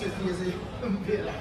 这第一也分别来